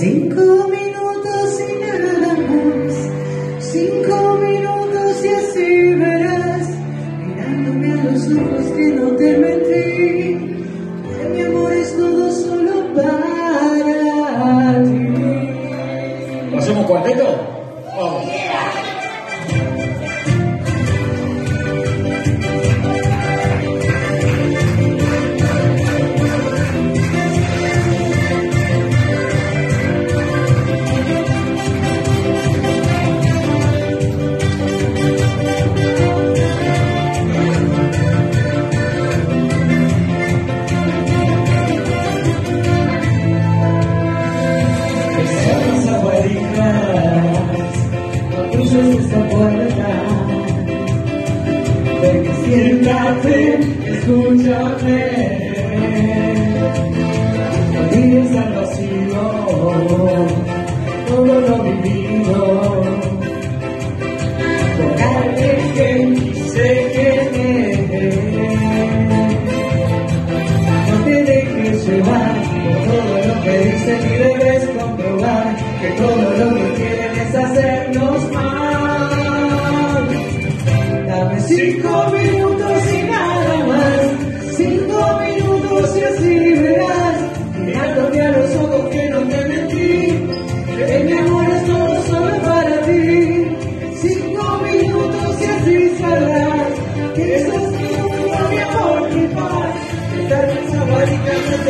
Cinco minutos y nada más. Cinco minutos y así verás. Mirándome a los ojos que no te mentí. Que mi amor es todo solo para ti. ¿Lo hacemos cuarteto? Vamos. Siéntate, escúchame. Al vacío, todo lo vivido. Por alguien que quise querer. No te dejes llevar por todo lo que dicen y debes comprobar que todo lo que quieren es hacernos mal. Dame cinco Lord.